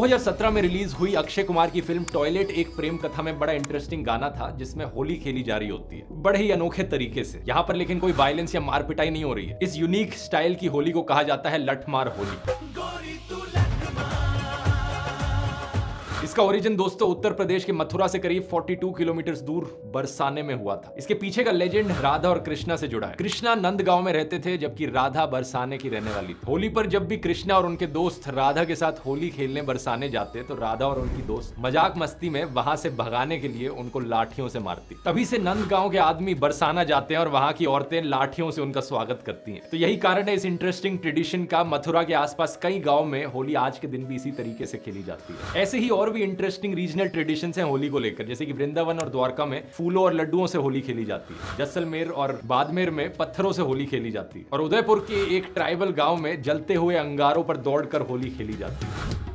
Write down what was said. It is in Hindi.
2017 में रिलीज़ हुई अक्षय कुमार की फ़िल्म टॉयलेट, एक प्रेम कथा में बड़ा इंटरेस्टिंग गाना था, जिसमें होली खेली जा रही होती है। बड़े ही अनोखे तरीके से। यहाँ पर लेकिन कोई वायलेंस या मारपिटाई नहीं हो रही है। इस यूनिक स्टाइल की होली को कहा जाता है लठमार होली। इसका ओरिजिन दोस्तों उत्तर प्रदेश के मथुरा से करीब 42 किलोमीटर दूर बरसाने में हुआ था। इसके पीछे का लेजेंड राधा और कृष्णा से जुड़ा है। कृष्णा नंद गाँव में रहते थे, जबकि राधा बरसाने की रहने वाली थी। होली पर जब भी कृष्णा और उनके दोस्त राधा के साथ होली खेलने बरसाने जाते तो राधा और उनकी दोस्त मज़ाक मस्ती में वहाँ से भगाने के लिए उनको लाठियों से मारती तभी से नंद गाँव के आदमी बरसाना जाते हैं और वहाँ की औरतें लाठियों से उनका स्वागत करती है। तो यही कारण है इस इंटरेस्टिंग ट्रेडिशन का मथुरा के आसपास कई गाँव में होली आज के दिन भी इसी तरीके से खेली जाती है। ऐसे ही और भी इंटरेस्टिंग रीजनल ट्रेडिशन है होली को लेकर। जैसे कि वृंदावन और द्वारका में फूलों और लड्डुओं से होली खेली जाती है। जैसलमेर और बादमेर में पत्थरों से होली खेली जाती है। और उदयपुर के एक ट्राइबल गाँव में जलते हुए अंगारों पर दौड़कर होली खेली जाती है।